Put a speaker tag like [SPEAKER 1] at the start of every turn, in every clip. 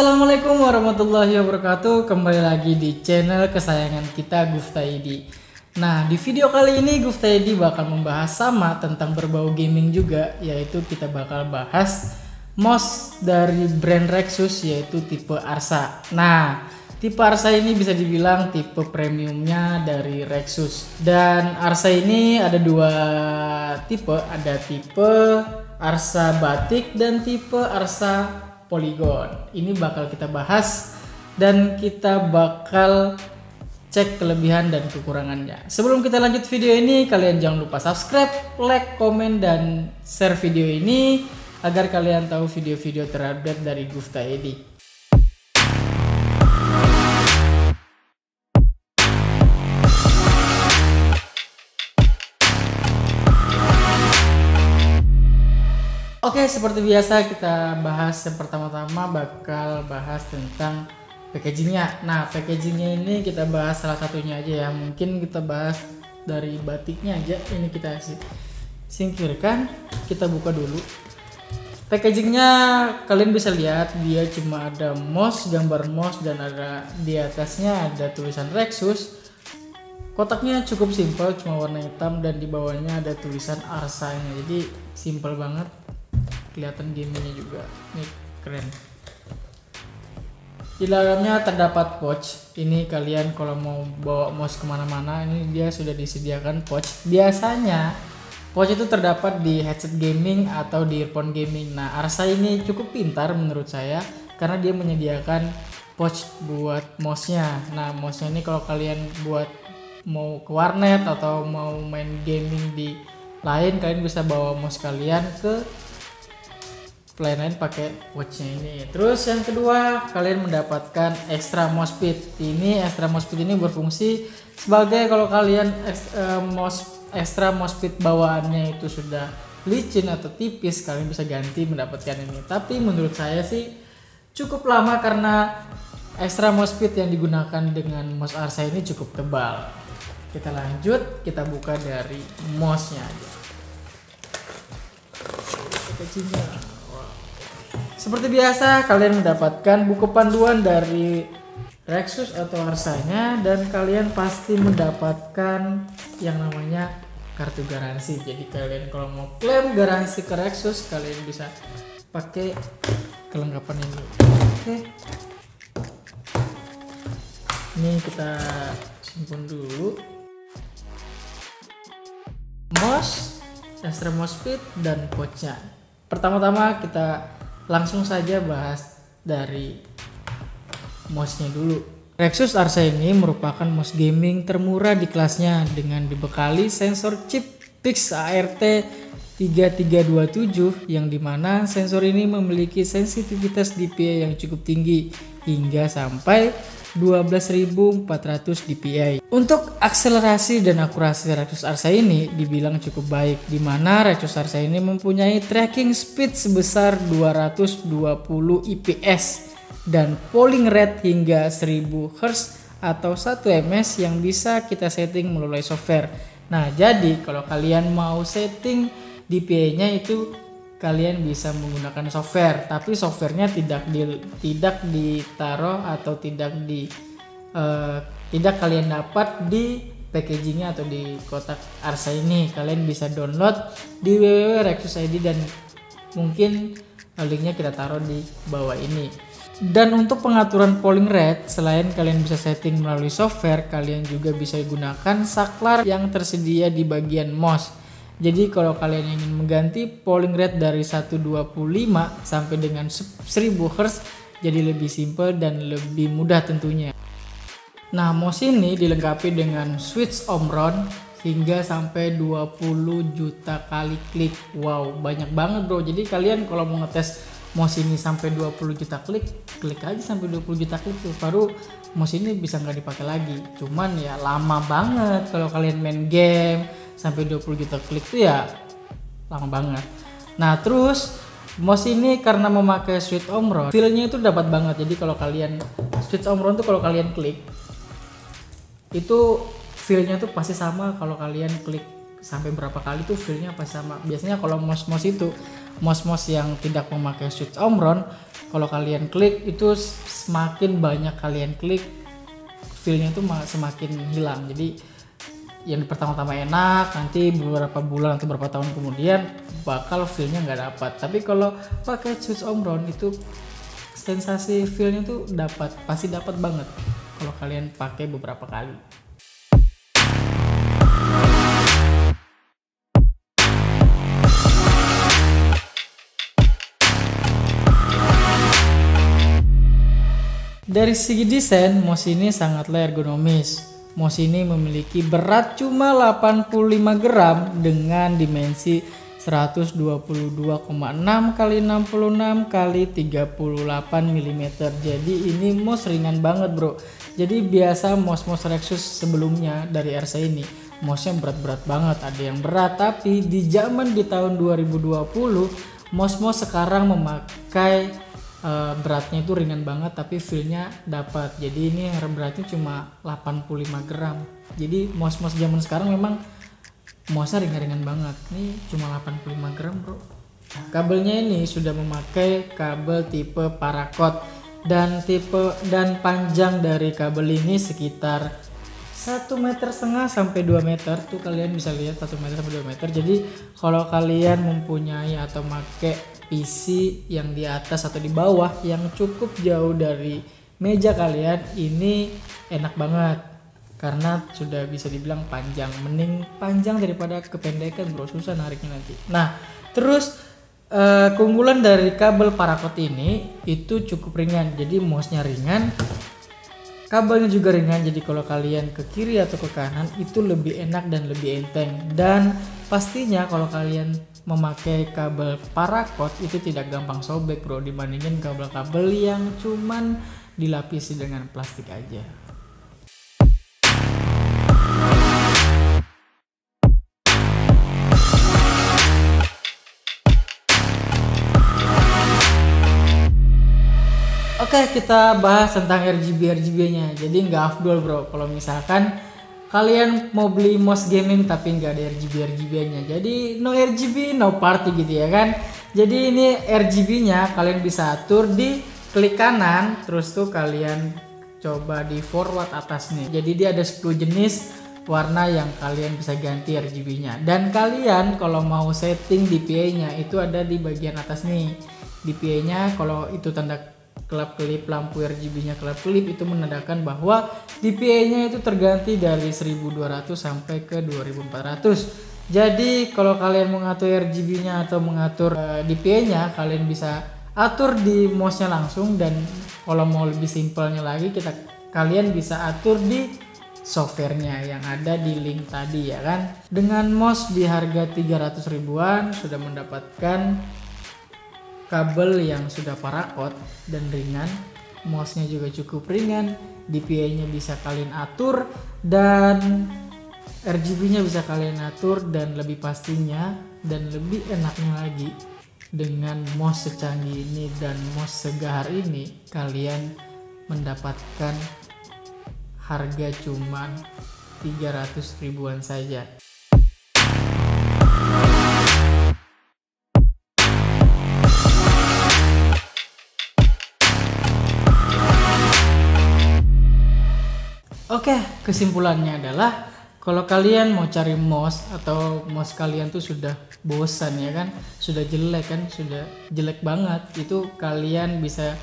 [SPEAKER 1] Assalamualaikum warahmatullahi wabarakatuh. Kembali lagi di channel kesayangan kita Gufta ID Nah di video kali ini Gufta ID bakal membahas sama tentang berbau gaming juga Yaitu kita bakal bahas mouse dari brand Rexus yaitu tipe Arsa. Nah tipe Arsa ini bisa dibilang tipe premiumnya dari Rexus. Dan Arsa ini ada dua tipe Ada tipe Arsa batik dan tipe Arsa Polygon. Ini bakal kita bahas dan kita bakal cek kelebihan dan kekurangannya. Sebelum kita lanjut video ini, kalian jangan lupa subscribe, like, komen, dan share video ini agar kalian tahu video-video terupdate dari Gufta Edi. Oke, seperti biasa kita bahas yang pertama-tama bakal bahas tentang packagingnya. Nah, packagingnya ini kita bahas salah satunya aja ya. Mungkin kita bahas dari batiknya aja. Ini kita singkirkan, kita buka dulu. Packagingnya kalian bisa lihat dia cuma ada mouse, gambar mouse dan ada di atasnya ada tulisan Rexus. Kotaknya cukup simpel, cuma warna hitam dan di bawahnya ada tulisan Arsanya. Jadi simpel banget kelihatan gamingnya juga. Ini keren. Di dalamnya terdapat pouch. Ini kalian kalau mau bawa mouse ke mana-mana ini dia sudah disediakan pouch. Biasanya pouch itu terdapat di headset gaming atau di earphone gaming. Nah Arsa ini cukup pintar menurut saya karena dia menyediakan pouch buat mouse-nya. Nah mouse-nya ini kalau kalian buat mau ke warnet atau mau main gaming di lain kalian bisa bawa mouse kalian ke lain-lain pakai watchnya ini. Terus yang kedua kalian mendapatkan extra mouse speed. Ini extra mouse speed ini berfungsi sebagai kalau kalian mouse extra mouse speed bawaannya itu sudah licin atau tipis kalian bisa ganti mendapatkan ini. Tapi menurut saya sih cukup lama karena extra mouse speed yang digunakan dengan mouse Arsa ini cukup tebal. Kita lanjut kita buka dari mouse nya aja. Kita seperti biasa, kalian mendapatkan buku panduan dari Rexus atau Arsanya dan kalian pasti mendapatkan yang namanya kartu garansi. Jadi kalian kalau mau klaim garansi ke Rexus, kalian bisa pakai kelengkapan ini. Oke. Ini kita simpan dulu. Mouse, extra mouse speed dan pouchnya. Pertama-tama kita langsung saja bahas dari mouse-nya dulu. Rexus Arsa ini merupakan mouse gaming termurah di kelasnya dengan dibekali sensor chip Pix ART 3327 yang di mana sensor ini memiliki sensitivitas DPI yang cukup tinggi hingga sampai 12.400 dpi. Untuk akselerasi dan akurasi Rexus Arsa ini dibilang cukup baik di mana Arsa ini mempunyai tracking speed sebesar 220 IPS dan polling rate hingga 1000 Hz atau 1 ms yang bisa kita setting melalui software. Nah, jadi kalau kalian mau setting DPI-nya itu kalian bisa menggunakan software tapi softwarenya tidak di, tidak ditaruh atau tidak di uh, tidak kalian dapat di packagingnya atau di kotak Arsa ini. Kalian bisa download di www.rexus.id dan mungkin linknya kita taruh di bawah ini. Dan untuk pengaturan polling rate selain kalian bisa setting melalui software kalian juga bisa gunakan saklar yang tersedia di bagian mouse jadi kalau kalian ingin mengganti polling rate dari 125 sampai dengan 1000 Hz jadi lebih simple dan lebih mudah tentunya. Nah, mouse ini dilengkapi dengan switch Omron hingga sampai 20 juta kali klik. Wow, banyak banget bro. Jadi kalian kalau mau ngetes mouse ini sampai 20 juta klik, klik aja sampai 20 juta klik tuh. Baru mouse ini bisa nggak dipakai lagi. Cuman ya lama banget kalau kalian main game sampai 20 juta klik tuh ya lama banget. Nah terus mouse ini karena memakai switch Omron, feelnya itu dapat banget. Jadi kalau kalian switch Omron tuh kalau kalian klik itu feelnya tuh pasti sama kalau kalian klik sampai berapa kali tuh feelnya pasti sama. Biasanya kalau mouse itu mouse yang tidak memakai switch Omron kalau kalian klik itu semakin banyak kalian klik feelnya tuh semakin hilang jadi yang pertama-tama enak nanti beberapa bulan atau beberapa tahun kemudian bakal feelnya nggak dapat tapi kalau pakai Switch Omron itu sensasi feelnya tuh dapat pasti dapat banget kalau kalian pakai beberapa kali Dari segi desain, mouse ini sangatlah ergonomis. Mouse ini memiliki berat cuma 85 gram dengan dimensi 122,6 kali 66 kali 38 mm. Jadi ini mouse ringan banget, Bro. Jadi biasa mouse-mouse Rexus sebelumnya dari RC ini mouse-nya berat-berat banget. Ada yang berat, tapi di zaman di tahun 2020 mouse-mouse sekarang memakai uh, beratnya itu ringan banget tapi feelnya dapat. Jadi ini yang beratnya cuma 85 gram. Jadi mouse-mouse zaman sekarang memang mouse ringan-ringan banget. Ini cuma 85 gram bro. Kabelnya ini sudah memakai kabel tipe paracord dan tipe dan panjang dari kabel ini sekitar satu meter setengah sampai 2 meter. Tuh kalian bisa lihat satu meter sampai 2 meter. Jadi kalau kalian mempunyai atau make PC yang di atas atau di bawah yang cukup jauh dari meja kalian ini enak banget. Karena sudah bisa dibilang panjang. Mending panjang daripada kependekan bro. Susah nariknya nanti. Nah terus uh, keunggulan dari kabel paracord ini itu cukup ringan. Jadi mouse-nya ringan kabelnya juga ringan. Jadi kalau kalian ke kiri atau ke kanan itu lebih enak dan lebih enteng. Dan pastinya kalau kalian memakai kabel paracord itu tidak gampang sobek bro dibandingin kabel-kabel yang cuman dilapisi dengan plastik aja Oke kita bahas tentang RGB RGB-nya. Jadi nggak afdol bro. Kalau misalkan kalian mau beli mouse gaming tapi nggak ada RGB RGB-nya. Jadi no RGB no party gitu ya kan. Jadi ini RGB-nya kalian bisa atur di klik kanan terus tuh kalian coba di forward atas nih. Jadi dia ada 10 jenis warna yang kalian bisa ganti RGB-nya. Dan kalian kalau mau setting DPI-nya itu ada di bagian atas nih. DPI-nya kalau itu tanda kelap kelip lampu RGB-nya kelap kelip itu menandakan bahwa DPI-nya itu terganti dari 1200 sampai ke 2400. Jadi kalau kalian mengatur RGB-nya atau mengatur uh, eh, DPI-nya kalian bisa atur di mouse-nya langsung dan kalau mau lebih simpelnya lagi kita kalian bisa atur di softwarenya yang ada di link tadi ya kan. Dengan mouse di harga 300 ribuan sudah mendapatkan kabel yang sudah parakot dan ringan mouse-nya juga cukup ringan DPI-nya bisa kalian atur dan RGB-nya bisa kalian atur dan lebih pastinya dan lebih enaknya lagi dengan mouse secanggih ini dan mouse segahar ini kalian mendapatkan harga cuman 300 ribuan saja Oke, kesimpulannya adalah kalau kalian mau cari mouse atau mouse kalian tuh sudah bosan ya kan, sudah jelek kan, sudah jelek banget, itu kalian bisa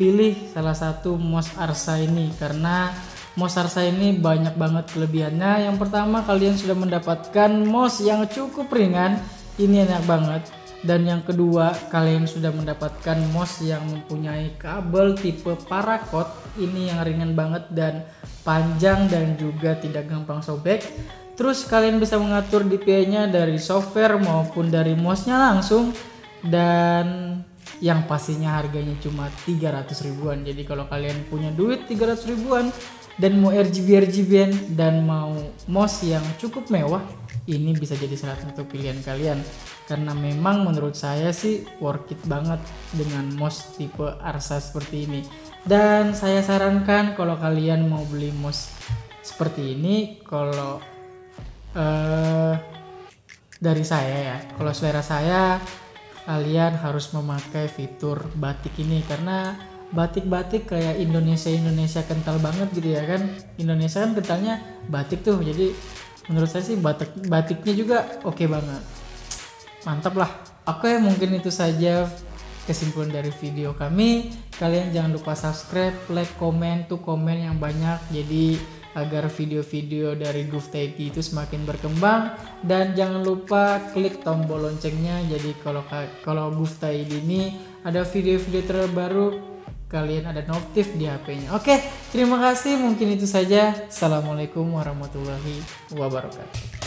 [SPEAKER 1] pilih salah satu mouse Arsa ini. Karena mouse Arsa ini banyak banget kelebihannya. Yang pertama kalian sudah mendapatkan mouse yang cukup ringan, ini enak banget dan yang kedua kalian sudah mendapatkan mouse yang mempunyai kabel tipe paracord. Ini yang ringan banget dan panjang dan juga tidak gampang sobek. Terus kalian bisa mengatur DPI nya dari software maupun dari mouse nya langsung. Dan yang pastinya harganya cuma 300 ribuan. Jadi kalau kalian punya duit 300 ribuan dan mau RGB RGB dan mau mouse yang cukup mewah ini bisa jadi salah satu pilihan kalian. Karena memang menurut saya sih worth it banget dengan mouse tipe Arsa seperti ini. Dan saya sarankan kalau kalian mau beli mouse seperti ini kalau uh, dari saya ya kalau selera saya kalian harus memakai fitur batik ini. Karena batik-batik kayak Indonesia Indonesia kental banget gitu ya kan. Indonesia kan kentalnya batik tuh jadi menurut saya sih batik batiknya juga oke okay banget. Mantap lah. Oke mungkin itu saja kesimpulan dari video kami. Kalian jangan lupa subscribe like komen tuh komen yang banyak. Jadi agar video-video dari Goof Teddy itu semakin berkembang. Dan jangan lupa klik tombol loncengnya. Jadi kalau kalau Goof Teddy ini ada video-video terbaru kalian ada notif di HP-nya. Oke, terima kasih. Mungkin itu saja. Assalamualaikum warahmatullahi wabarakatuh.